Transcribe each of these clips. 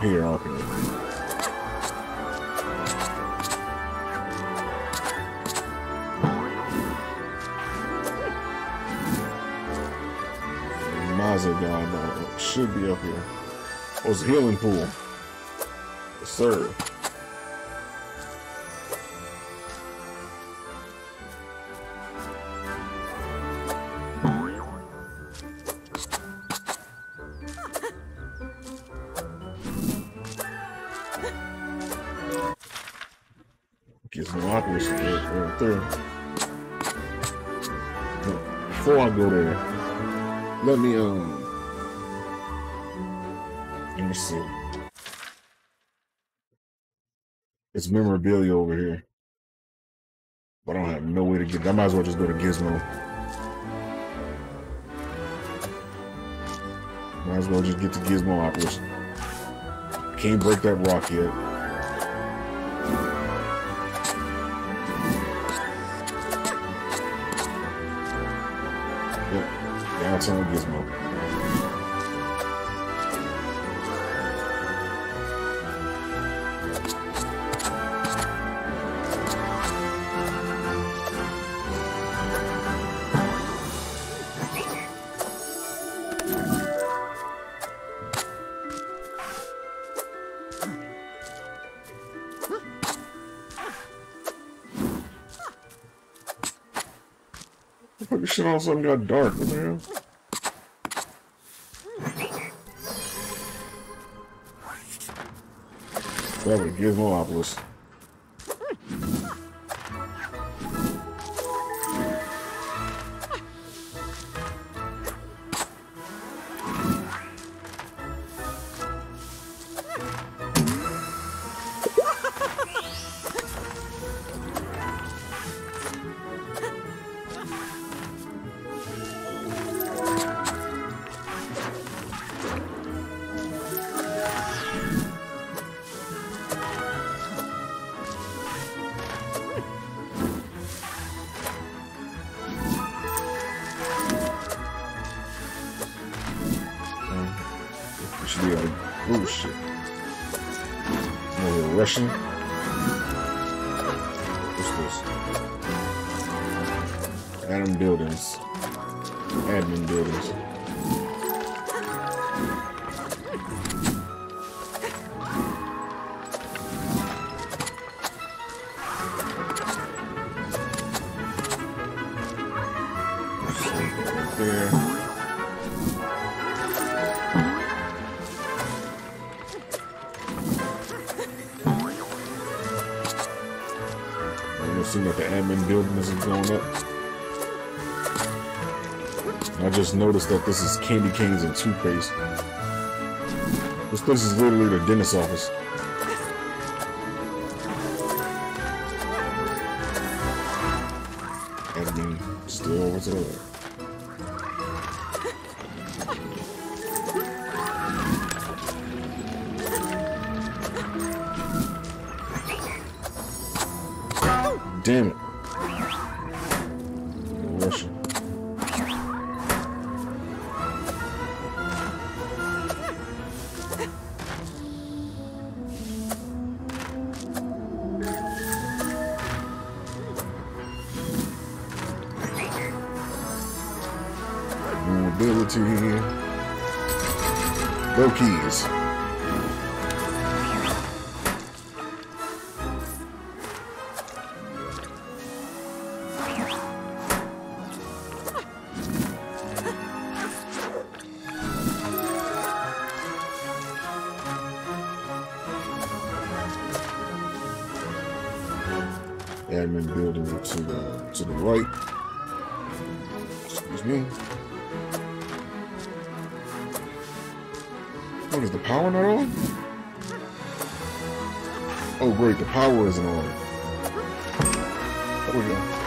Here, okay. Uh, should be up here. Oh, it's a healing pool. Yes, sir. Memorabilia over here. But I don't have no way to get I might as well just go to Gizmo. Might as well just get to Gizmo Gizmopolis. Can't break that rock yet. Yep, downtown Gizmo. Shit all of a sudden got dark. What the hell? That was. Going up. I just noticed that this is candy canes and toothpaste. This place is literally the dentist's office. Admin building to the to the right. Excuse me. What is the power not on? Oh great, the power isn't on. There we go.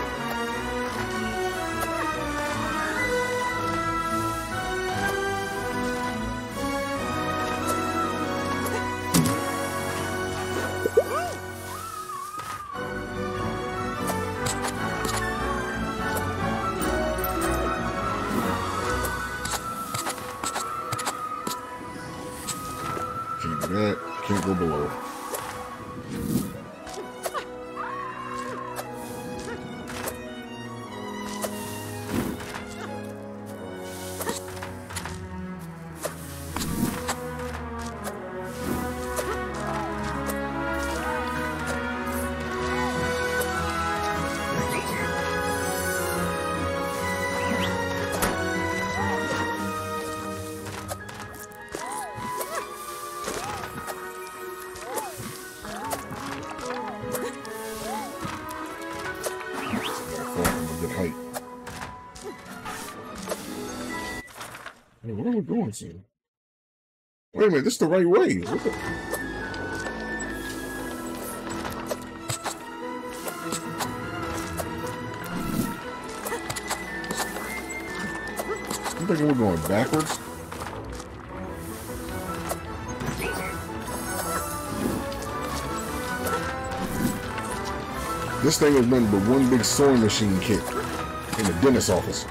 Wait a minute, this is the right way. What the? I'm thinking we're going backwards. This thing is nothing but one big sewing machine kit in the dentist's office.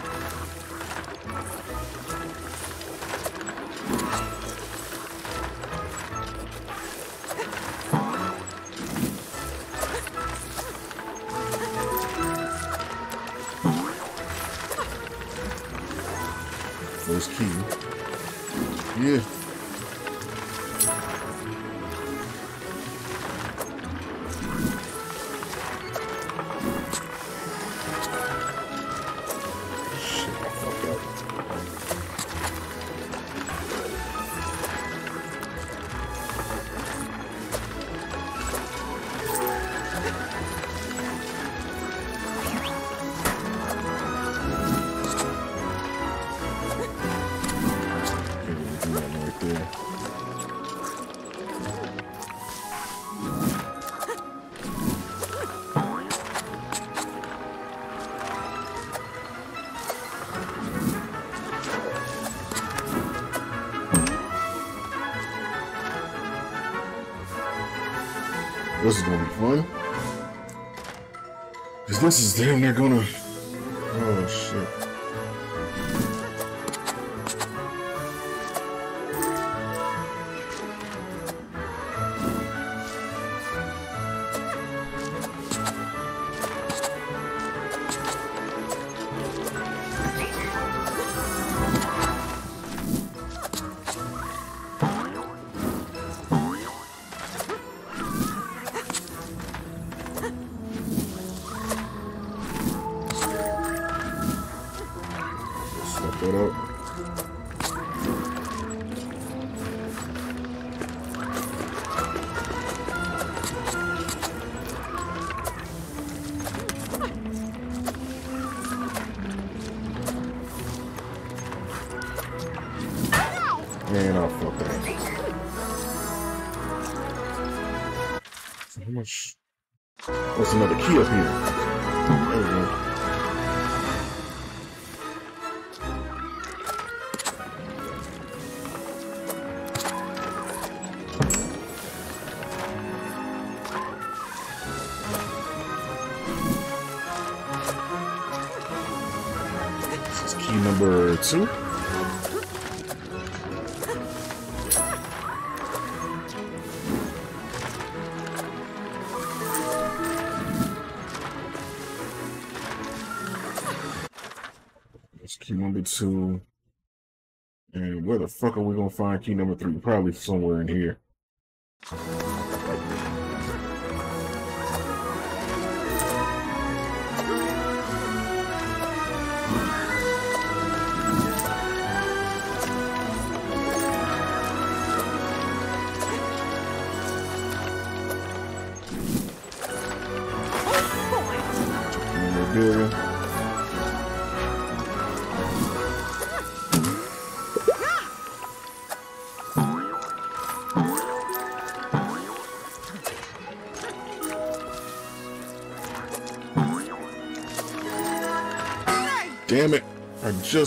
This is gonna be fun. Cause this is damn near gonna. Two. That's key number two. And where the fuck are we gonna find key number three? Probably somewhere in here.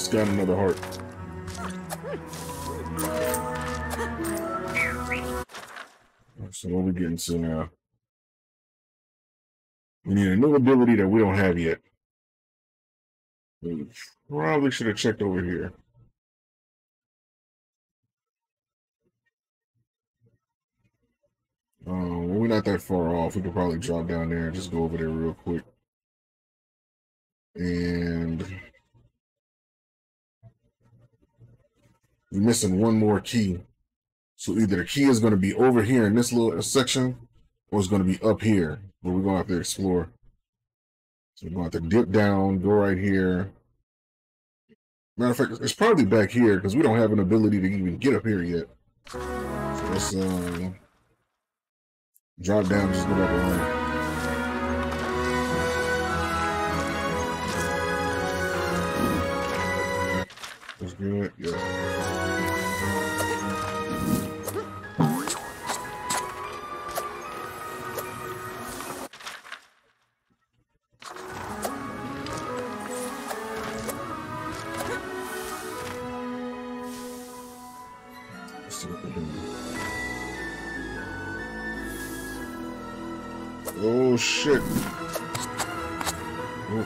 Just got another heart. So what are we getting to now? We need a new ability that we don't have yet. We probably should have checked over here. Um, well, we're not that far off. We could probably drop down there and just go over there real quick. And we're missing one more key. So either the key is going to be over here in this little section, or it's going to be up here, where we're going to have to explore. So we're going to have to dip down, go right here. Matter of fact, it's probably back here because we don't have an ability to even get up here yet. So let's um, drop down, just go back around. That's good, yeah. Shit. Oh.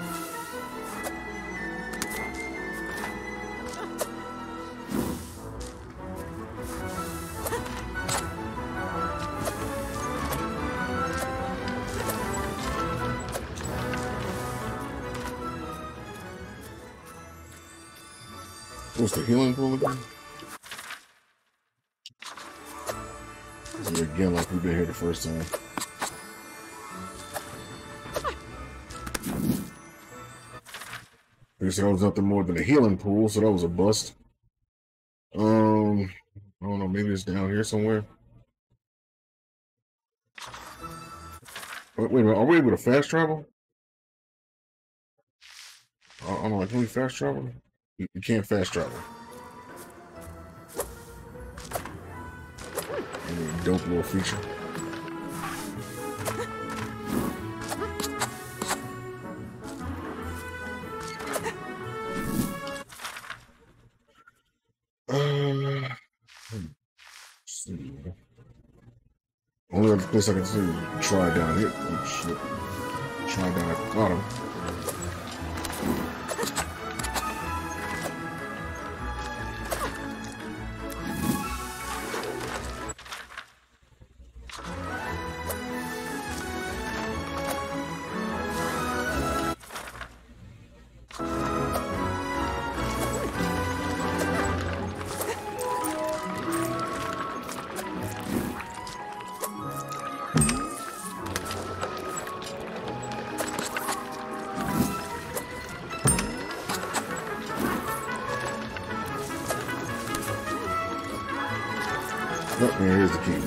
What's the healing pool again? Again, like we've been here the first time. That was nothing more than a healing pool, so that was a bust. Um, I don't know, maybe it's down here somewhere. Wait, wait a minute, are we able to fast travel? I don't know, can we fast travel? You, can't fast travel. Dope little feature. Other I can see try down here. Oh shit. Try down at the bottom. Here's the key.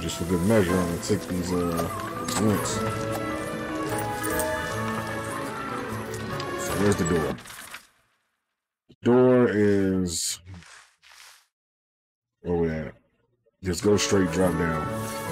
Just for good measure, I'm gonna take these uh links. So where's the door? Door is we at? Just go straight, drop down.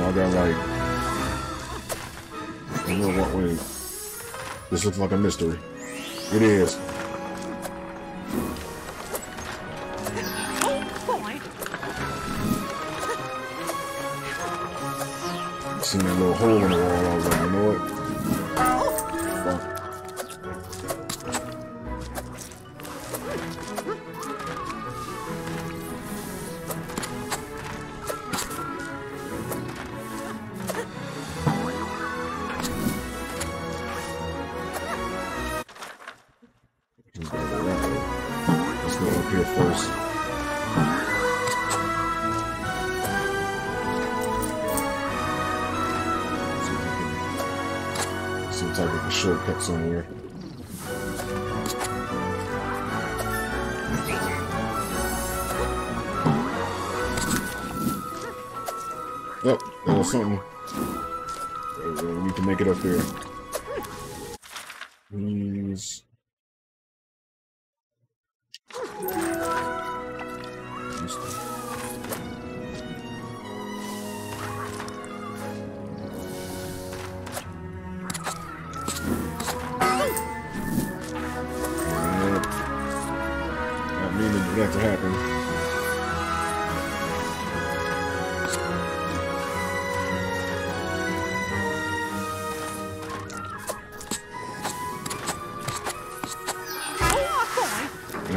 So I got like. I don't know what way. This looks like a mystery. It is. Seen that little hole in the wall.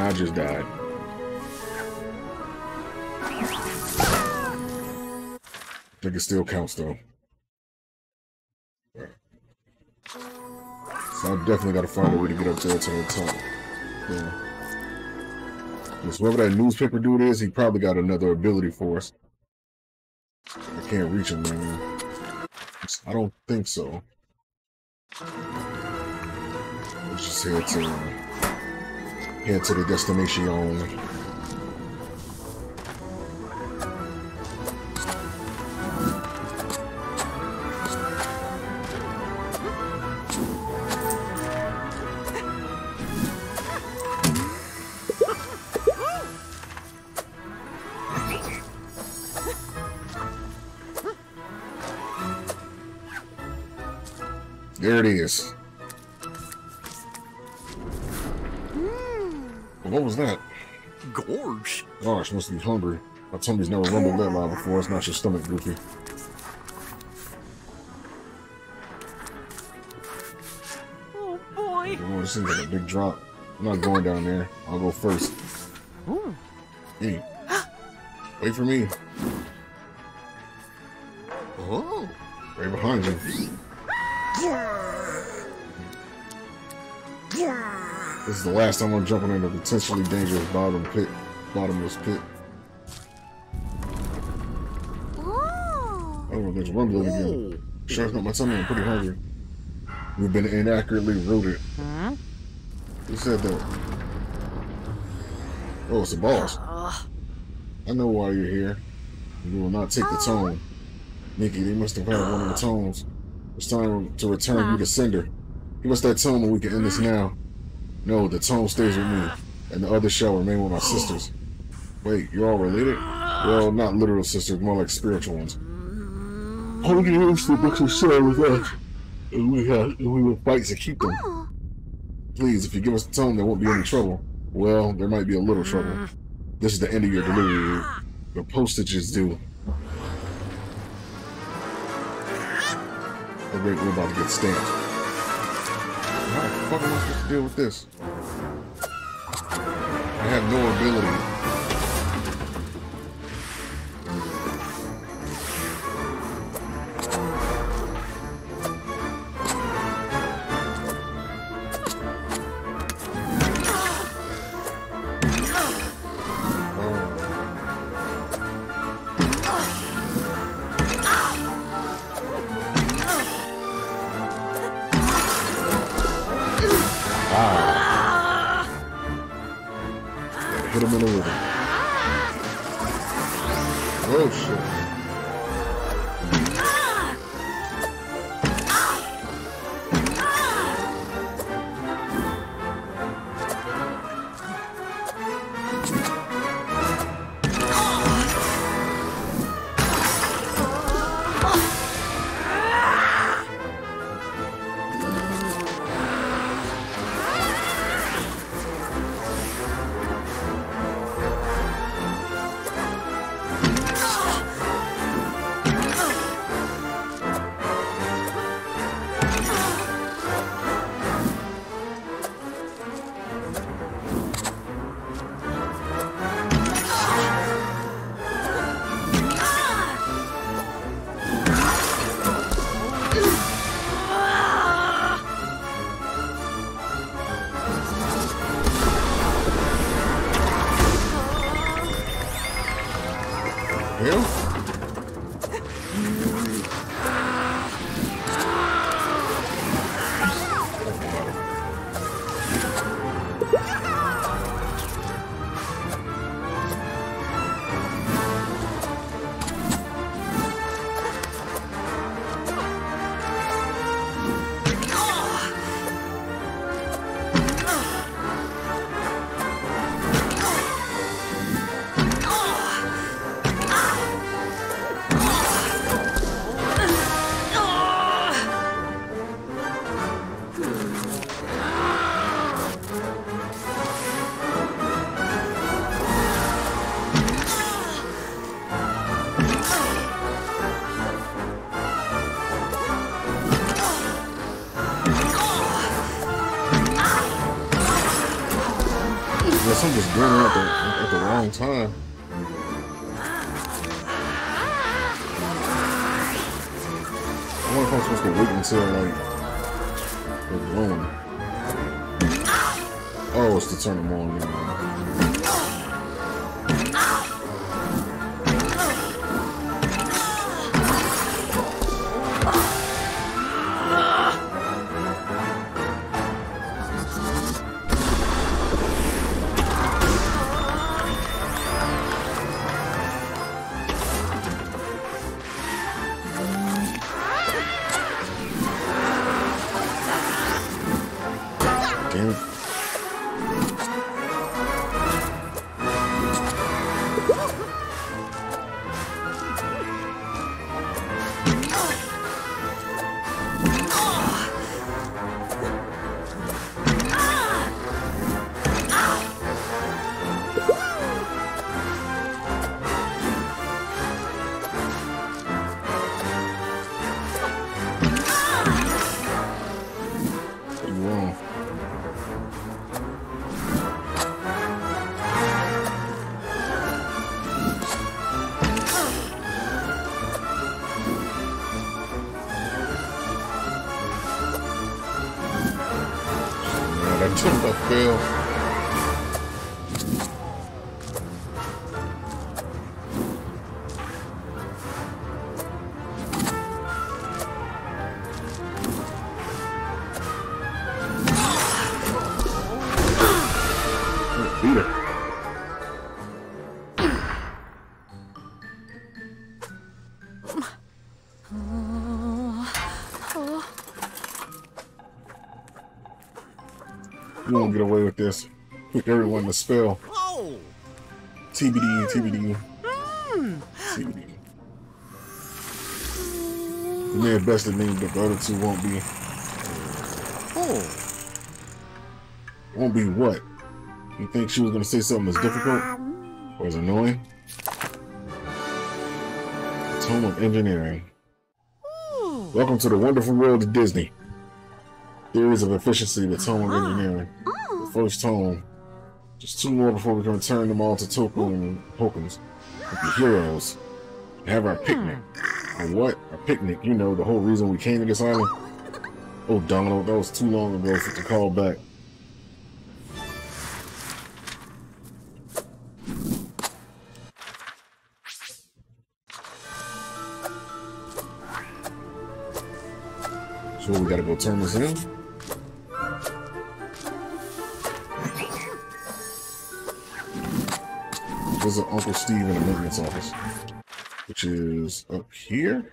I just died. I think it still counts though. So I definitely gotta find a way to get up there to the top. Yeah. Because whoever that newspaper dude is, he probably got another ability for us. I can't reach him, man. I don't think so. Let's just head to uh, head to the destination. Was that? Gorge. Gosh, must be hungry. My tummy's never rumbled that loud before. It's not your stomach, Goofy. Oh boy. Oh, this seems like a big drop. I'm not going down there. I'll go first. Ooh. Hey, wait for me. Oh. Right behind you. Ah. This is the last time I'm jumping in a potentially dangerous bottom pit, bottomless pit. Oh, there's rumbling again. Sure, it's not my tummy. I'm pretty hungry. We've been inaccurately rooted. Huh? Who said that? Oh, it's the boss. I know why you're here. You will not take the oh. tome. Mickey, they must have had one of the tomes. It's time to return you to Cinder. Give us that tome and we can end this now. No, the tome stays with me, and the other shall remain with my sisters. Wait, you're all related? Well, not literal sisters, more like spiritual ones. Can do is to book some share with us, and we have, and we will fight to keep them. Please, if you give us the tome, there won't be any trouble. Well, there might be a little trouble. This is the end of your delivery. The postage is due. Oh great, we're about to get stamped. How the fuck am I supposed to deal with this? I have no ability. Oh, it's to turn with this. Put everyone to spell. Oh. TBD, TBD, TBD. You may have bested me, but the other two won't be. Won't be what? You think she was gonna say something that's difficult? Or is annoying? Tome of Engineering. Welcome to the wonderful world of Disney. Theories of efficiency, the Tome of Engineering. The first tome. Just two more before we can return them all to Toku and Hokuns. The heroes. Have our picnic. Hmm. Or what? A picnic, you know, the whole reason we came to this island. Oh, Domino, that was too long ago for to call back. So we gotta go turn this in. Visit Uncle Steve in the maintenance office, which is up here.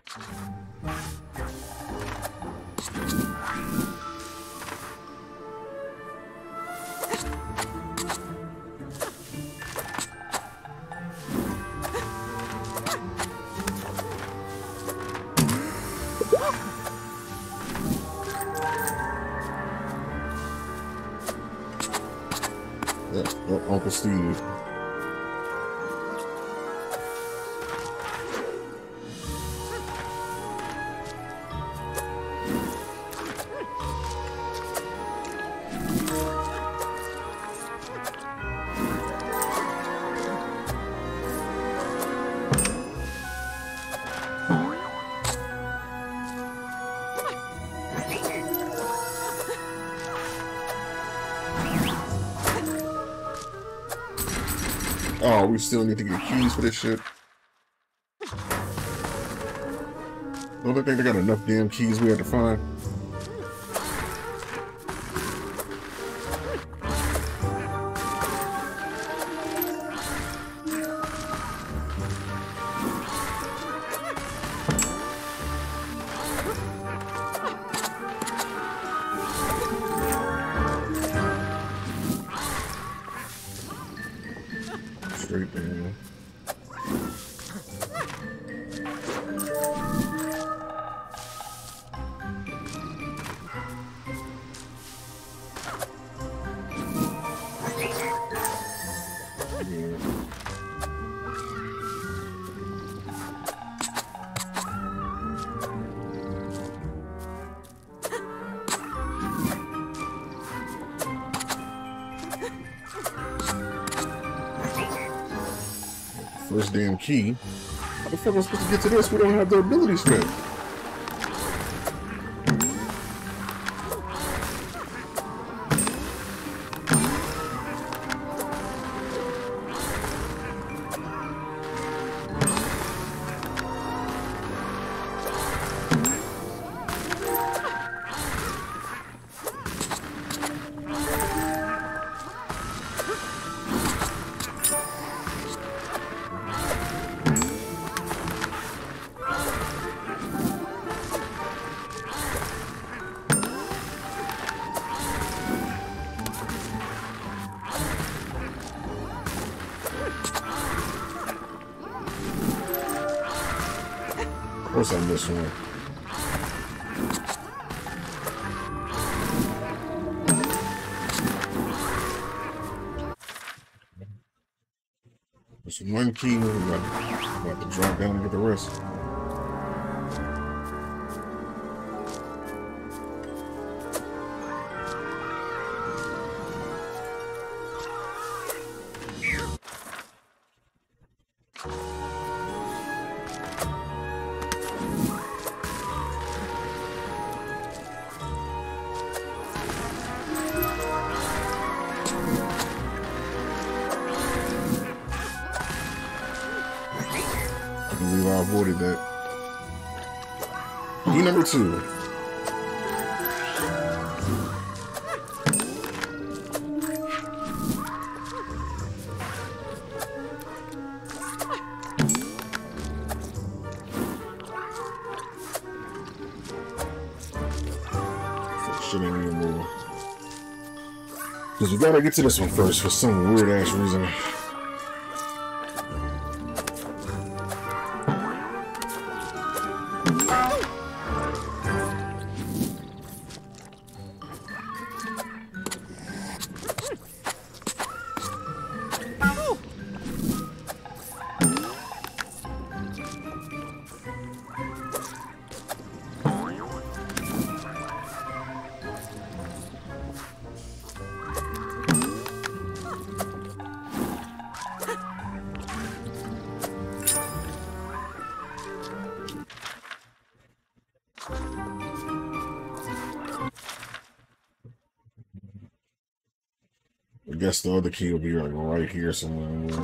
Uncle Steve. Still need to get keys for this shit. Don't think they got enough damn keys we had to find? This damn key. How the fuck am I supposed to get to this? We don't have the abilities yet. Avoided that. Key number two. Because we gotta get to this one first for some weird ass reason. Guess the other key will be like right here somewhere.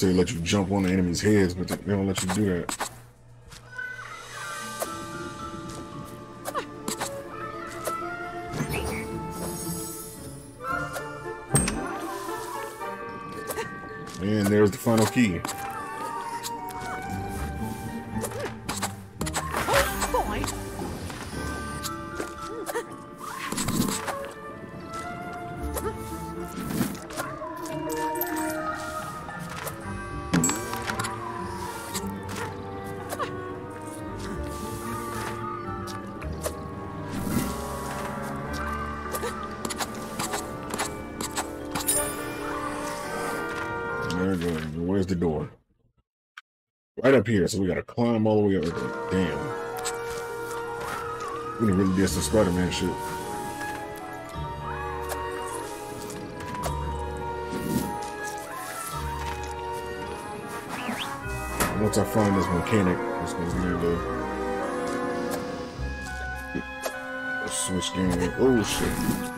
They let you jump on the enemy's heads, but they don't let you do that. And there's the final key. So we gotta climb all the way up there. Damn. We really did some Spider-Man shit. Once I find this mechanic, it's gonna be the switch game. Oh shit.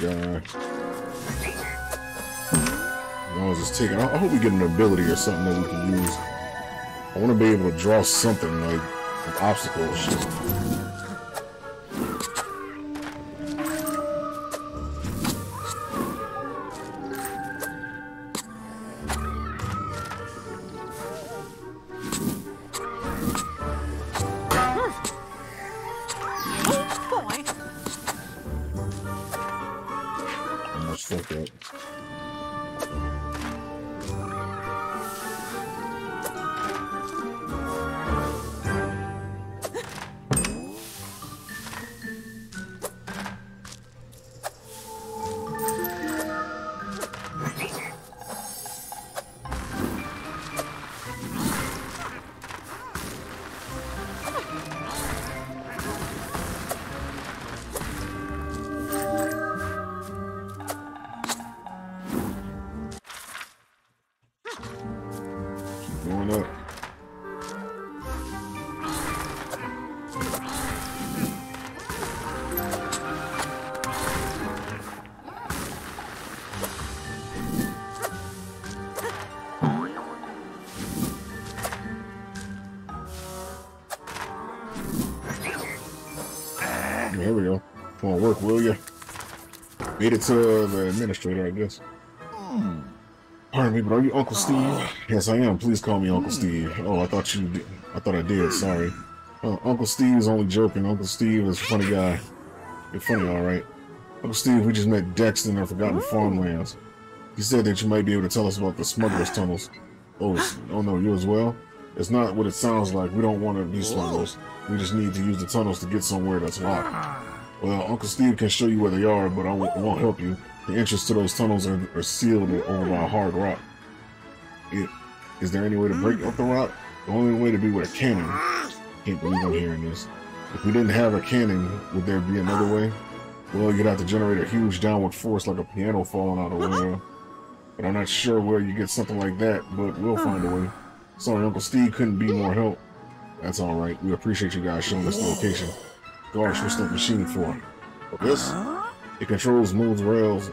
Guy? Long as it's I hope we get an ability or something that we can use. I want to be able to draw something like an obstacle Made it to the administrator, I guess. Hmm. Pardon me, but are you Uncle Steve? Oh. Yes, I am. Please call me Uncle hmm. Steve. Oh, I thought you did. I thought I did. Sorry. Uh, Uncle is only joking. Uncle Steve is a funny guy. You're funny, all right. Uncle Steve, we just met Dexter in our Forgotten Farmlands. He said that you might be able to tell us about the smugglers' tunnels. Oh, oh no, you as well? It's not what it sounds like. We don't want to be smugglers. We just need to use the tunnels to get somewhere that's locked. Ah. Well, Uncle Steve can show you where they are, but I won't, help you. The entrance to those tunnels are, are sealed over by a hard rock. It, is there any way to break up the rock? The only way to be with a cannon. Can't believe I'm hearing this. If we didn't have a cannon, would there be another way? Well, you'd have to generate a huge downward force like a piano falling out of a window. But I'm not sure where you get something like that, but we'll find a way. Sorry, Uncle Steve couldn't be more help. That's alright. We appreciate you guys showing us the location. Gosh, what's that ah. machine for? This? Uh-huh. It controls moves rails,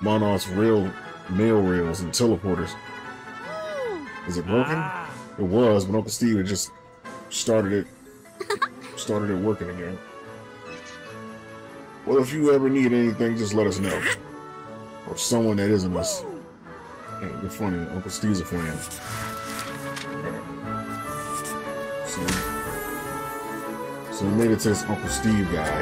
Monarch's rail, mail rails, and teleporters. Hmm. Is it broken? Ah. It was, but Uncle Steve had just started it, started it working again. Well, if you ever need anything, just let us know. Or someone that isn't us. Hey, you're funny. Uncle Steve's a fan. So, so we made it to this Uncle Steve guy.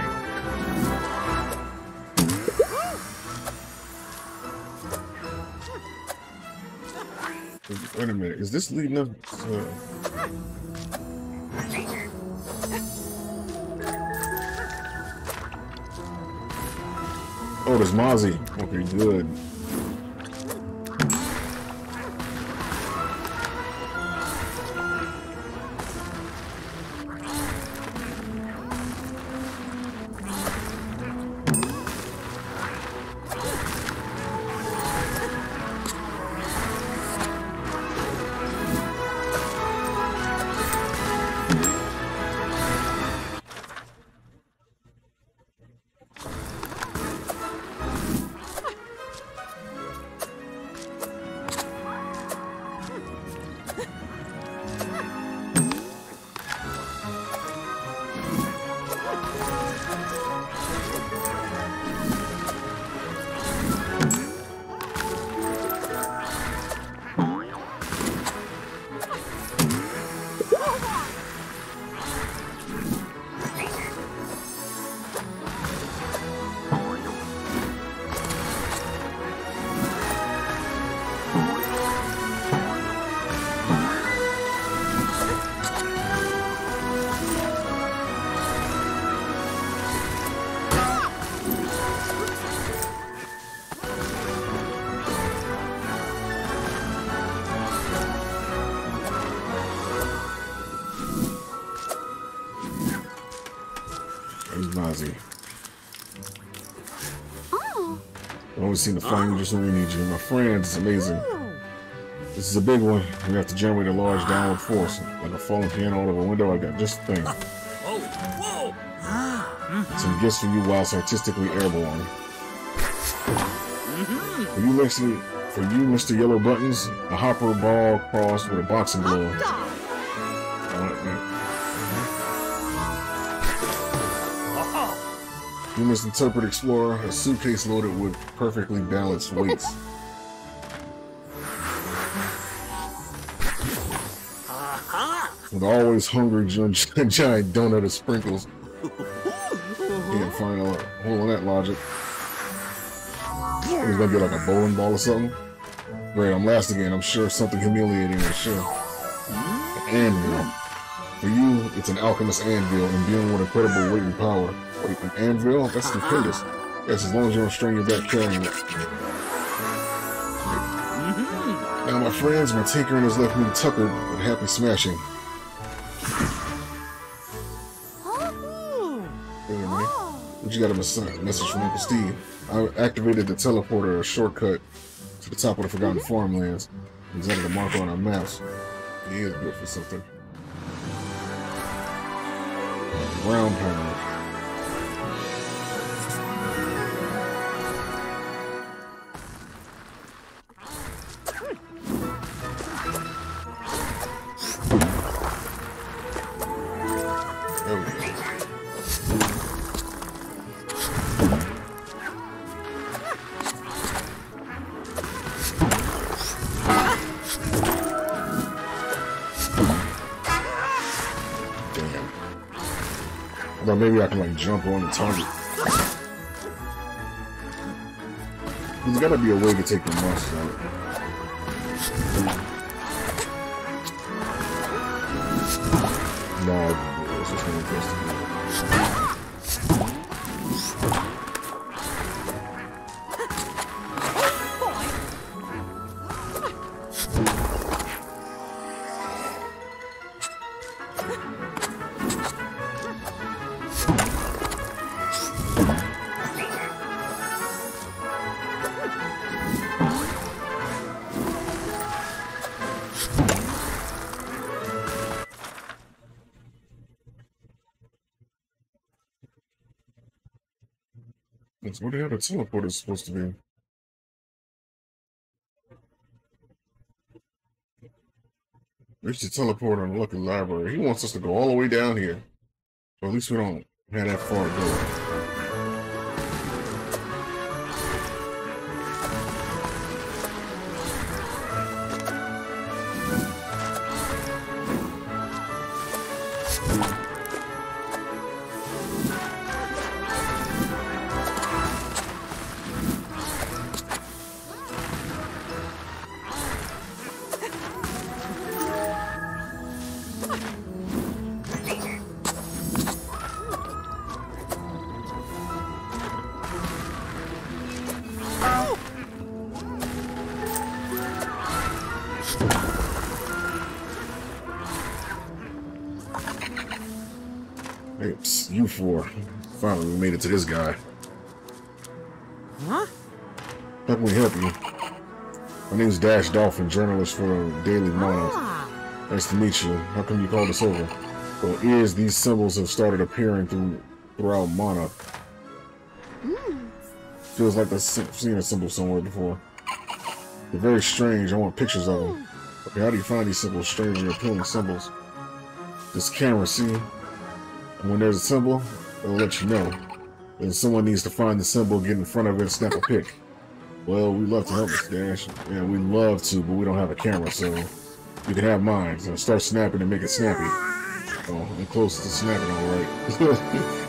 Wait a minute, is this leading up to... Oh, there's Mozzie. Okay, good. Seem to just when we need you. My friend, it's amazing. This is a big one. We have to generate a large downward force. Like a falling piano out of a window, I got just the thing. Some gifts for you whilst artistically airborne. For you, Mr. For you, Mr. Yellow Buttons, a hopper ball crossed with a boxing glove. You must interpret explorer, a suitcase loaded with perfectly balanced weights. With always hungry giant donut of sprinkles. Can't find a hole in that logic. He's gonna be like a bowling ball or something. Great, I'm last again. I'm sure something humiliating for sure. An anvil. For you, it's an alchemist anvil imbued with incredible weight and power. Wait, an anvil? That's stupendous. Yes, as long as you don't strain your back carrying it. Mm-hmm. Now, my friends, my tinkering has left me tuckered with happy smashing. Hey, man. Oh. What you got a mess- message from Uncle Steve? I activated the teleporter, a shortcut to the top of the Forgotten mm-hmm. Farmlands. He's added a marker on our maps. He is good for something. Ground pound. Jump on the target. There's gotta be a way to take the monster out. No, it's just gonna investigate. What the hell the teleporter is supposed to be. Reach the teleporter in the Lucky Library. He wants us to go all the way down here. So at least we don't have that far to go. Dash Dolphin, journalist for the Daily Monoth. Ah. Nice to meet you. How come you called us over? Well, is these symbols have started appearing through, throughout Monoth. Feels like I've seen a symbol somewhere before. They're very strange. I want pictures of them. Okay, how do you find these symbols? Strange when you're symbols. This camera, see? And when there's a symbol, it'll let you know. And someone needs to find the symbol, get in front of it, snap a pic. Well, we love to help us, Dash. Yeah, we love to, but we don't have a camera, so you can have mine. So start snapping and make it snappy. Oh, I'm close to snapping, all right.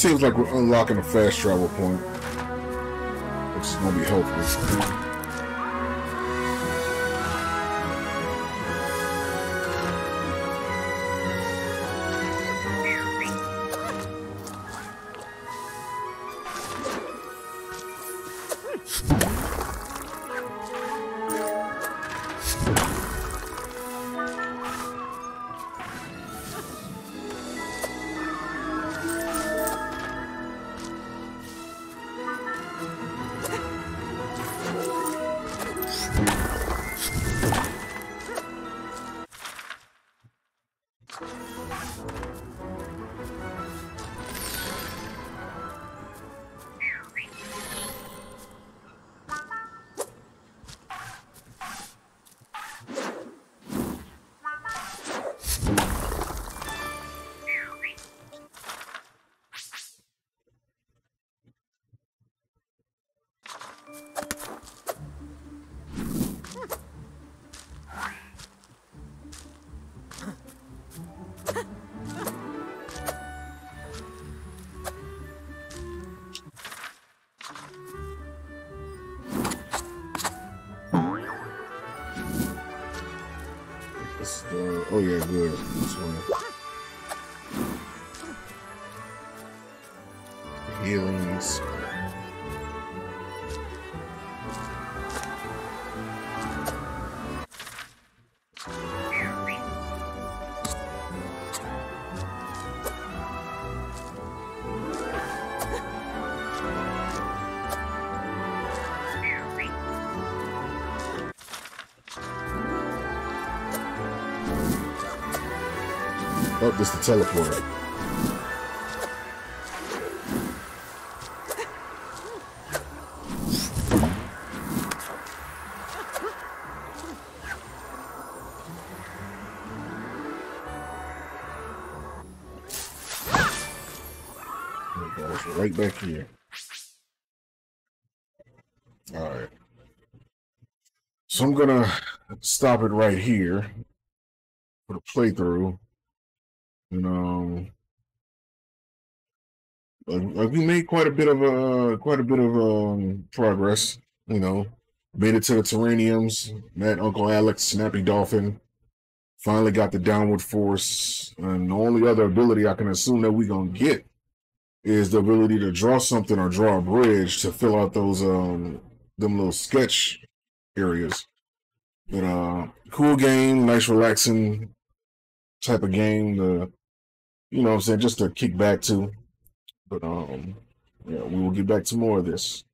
seems like we're unlocking a fast travel point, which is going to be helpful. Good. Oh, this the teleporter. right back here. All right. So I'm gonna stop it right here for the playthrough. And um, like we made quite a bit of uh quite a bit of um progress. You know, made it to the Terraniums, met Uncle Alex, Snappy Dolphin. Finally got the downward force, and the only other ability I can assume that we're gonna get is the ability to draw something or draw a bridge to fill out those um them little sketch areas. But uh cool game, nice relaxing type of game to you know what I'm saying, just to kick back to. But um yeah, we will get back to more of this.